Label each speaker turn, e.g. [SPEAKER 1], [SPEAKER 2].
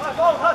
[SPEAKER 1] 来走快